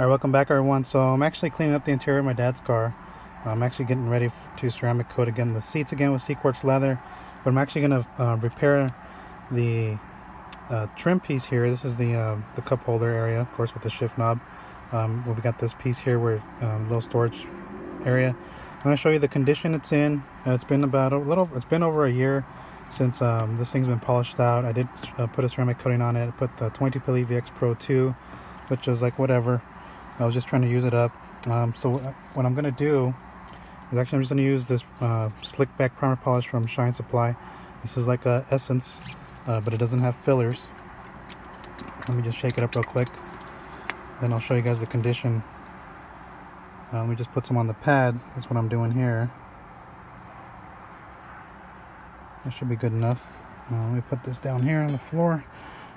Alright, welcome back everyone. So I'm actually cleaning up the interior of my dad's car. I'm actually getting ready to ceramic coat again the seats again with CQuartz leather. But I'm actually going to uh, repair the uh, trim piece here. This is the uh, the cup holder area, of course, with the shift knob. Um, well, we got this piece here where um, little storage area. I'm going to show you the condition it's in. Uh, it's been about a little, it's been over a year since um, this thing's been polished out. I did uh, put a ceramic coating on it. I put the 22 PL VX Pro 2, which is like whatever. I was just trying to use it up. Um, so what I'm going to do is actually I'm just going to use this uh, slick back primer polish from Shine Supply. This is like a essence, uh, but it doesn't have fillers. Let me just shake it up real quick. Then I'll show you guys the condition. Uh, let me just put some on the pad. That's what I'm doing here. That should be good enough. Uh, let me put this down here on the floor.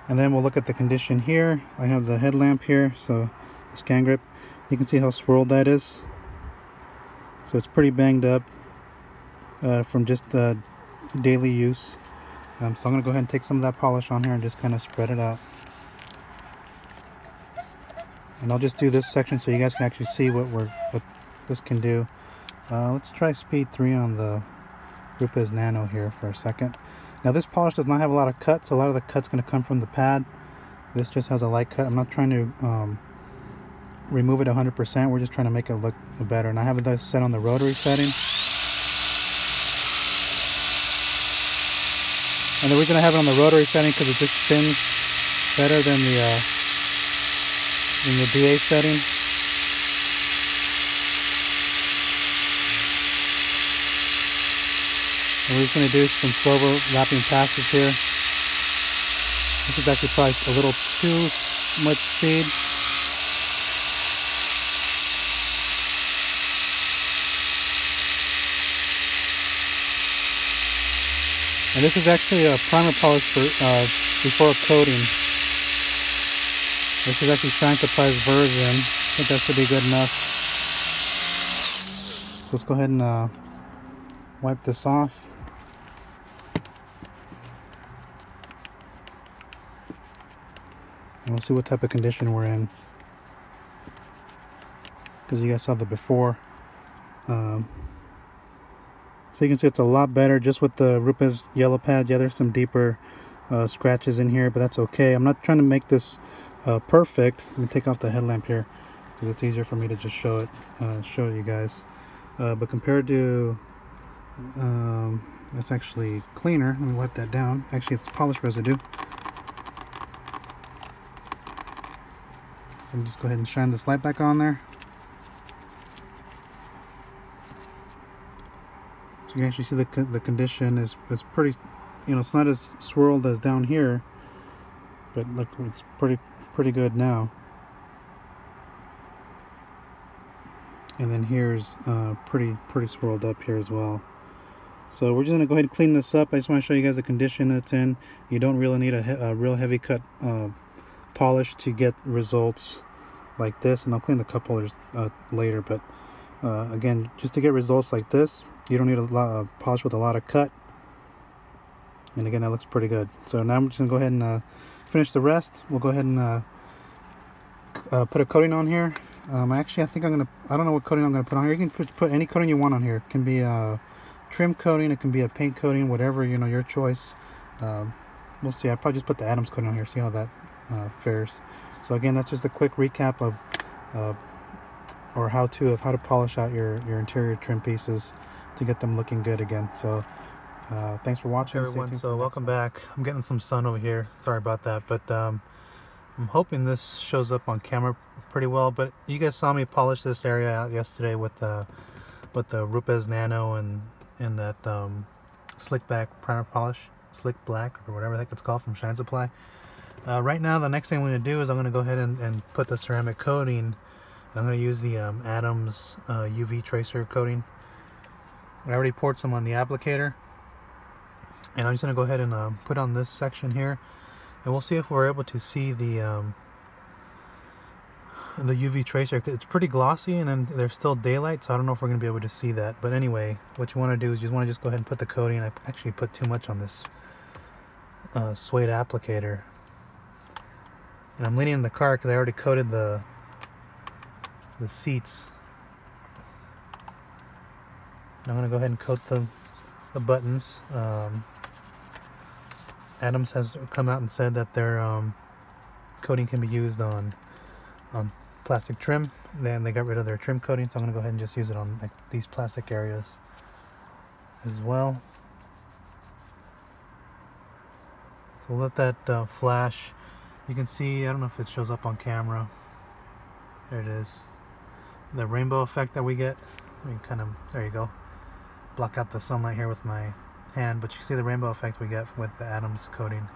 And then we'll look at the condition here. I have the headlamp here, so Scangrip. You can see how swirled that is. So it's pretty banged up uh, from just uh, daily use. Um, so I'm going to go ahead and take some of that polish on here and just kind of spread it out. And I'll just do this section so you guys can actually see what we're what this can do. Uh, let's try speed 3 on the Rupes Nano here for a second. Now this polish does not have a lot of cuts. A lot of the cut's going to come from the pad. This just has a light cut. I'm not trying to um, remove it 100%. We're just trying to make it look better. And I have it set on the rotary setting. And the reason I have it on the rotary setting because it just spins better than the uh, than the DA setting. And we're just going to do some slow wrapping passes here. This is actually probably a little too much speed. And this is actually a primer polish for, uh, before coating. This is actually Supply's version. I think that should be good enough. So let's go ahead and uh, wipe this off. And we'll see what type of condition we're in. Because you guys saw the before. Um, so you can see it's a lot better just with the Rupes yellow pad. Yeah, there's some deeper uh, scratches in here, but that's okay. I'm not trying to make this uh, perfect. Let me take off the headlamp here because it's easier for me to just show it, uh, show you guys. Uh, but compared to, um, that's actually cleaner. Let me wipe that down. Actually, it's polish residue. So me just go ahead and shine this light back on there. You can actually see the, the condition is, is pretty, you know, it's not as swirled as down here, but look, it's pretty, pretty good now. And then here's uh, pretty, pretty swirled up here as well. So we're just to go ahead and clean this up. I just want to show you guys the condition it's in. You don't really need a, a real heavy cut uh, polish to get results like this. And I'll clean the cup holders uh, later. But uh, again, just to get results like this, you don't need a lot of polish with a lot of cut. And again that looks pretty good. So now I'm just gonna go ahead and uh, finish the rest. We'll go ahead and uh, uh, put a coating on here. Um, actually I think I'm gonna I don't know what coating I'm gonna put on here. You can put, put any coating you want on here. It can be a trim coating it can be a paint coating whatever you know your choice. Um, we'll see. I probably just put the Adams coating on here see how that uh, fares. So again that's just a quick recap of uh, or how to of how to polish out your your interior trim pieces to get them looking good again. So uh, thanks for watching. Hey everyone, so welcome back. I'm getting some sun over here. Sorry about that, but um, I'm hoping this shows up on camera pretty well. But you guys saw me polish this area out yesterday with the with the Rupes Nano and and that um, slick back primer polish, slick black or whatever the heck it's called from Shine Supply. Uh, right now, the next thing I'm going to do is I'm going to go ahead and, and put the ceramic coating. I'm going to use the um, Adams uh, UV tracer coating I already poured some on the applicator. And I'm just going to go ahead and uh, put on this section here. And we'll see if we're able to see the um, the UV tracer. It's pretty glossy and then there's still daylight. So I don't know if we're going to be able to see that. But anyway, what you want to do is you want to just go ahead and put the coating. I actually put too much on this uh, suede applicator. And I'm leaning in the car because I already coated the the seats. I'm gonna go ahead and coat the the buttons. Um, Adams has come out and said that their um, coating can be used on on plastic trim. Then they got rid of their trim coating, so I'm gonna go ahead and just use it on like these plastic areas as well. So we'll let that uh, flash. You can see, I don't know if it shows up on camera. There it is. The rainbow effect that we get. I mean, kind of, there you go. Block out the sunlight here with my hand, but you see the rainbow effect we get with the Adams coating.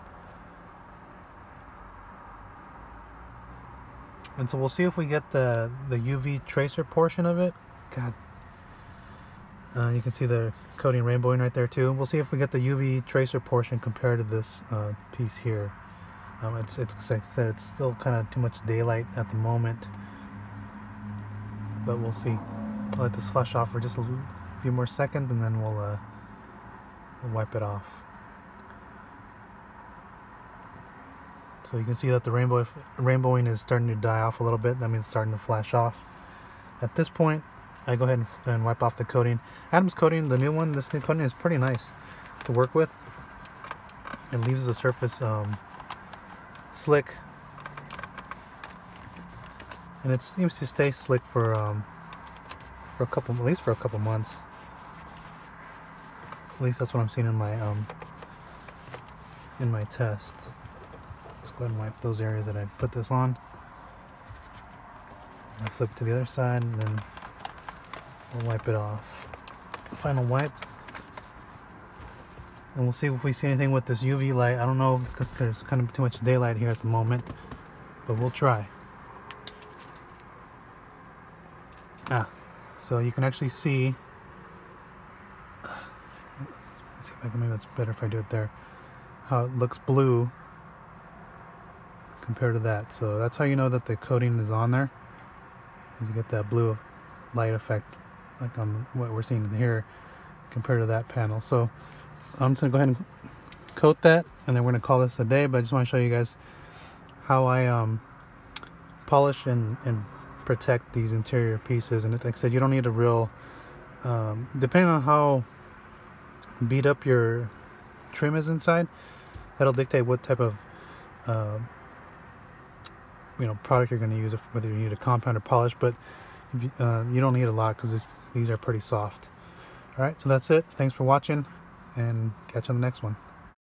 And so we'll see if we get the, the UV tracer portion of it. God. Uh, you can see the coating rainbowing right there too. We'll see if we get the UV tracer portion compared to this uh, piece here. Um, it's, it's like I said, it's still kind of too much daylight at the moment, but we'll see. I'll let this flush off for just a few more seconds, and then we'll, uh, wipe it off. So you can see that the rainbow rainbowing is starting to die off a little bit. That means it's starting to flash off. At this point, I go ahead and, and wipe off the coating. Adams coating, the new one, this new coating is pretty nice to work with. It leaves the surface um, slick. And it seems to stay slick for um, for a couple, at least for a couple months. At least that's what I'm seeing in my um, in my test. Let's go ahead and wipe those areas that I put this on. I flip to the other side and then we'll wipe it off. Final wipe. And we'll see if we see anything with this UV light. I don't know because there's kind of too much daylight here at the moment, but we'll try. Ah, so you can actually see. Let's see if I can, maybe that's better if I do it there. How it looks blue compared to that. So that's how you know that the coating is on there. Is you get that blue light effect like on what we're seeing here compared to that panel. So I'm just gonna go ahead and coat that and then we're gonna call this a day, but I just wanna show you guys how I um, polish and, and protect these interior pieces. And like I said, you don't need a real, um, depending on how beat up your trim is inside, that'll dictate what type of uh, you know product you're going to use, whether you need a compound or polish. But you, uh, you, don't need a lot because these are pretty soft. All right, so that's it. Thanks for watching, and catch you on the next one.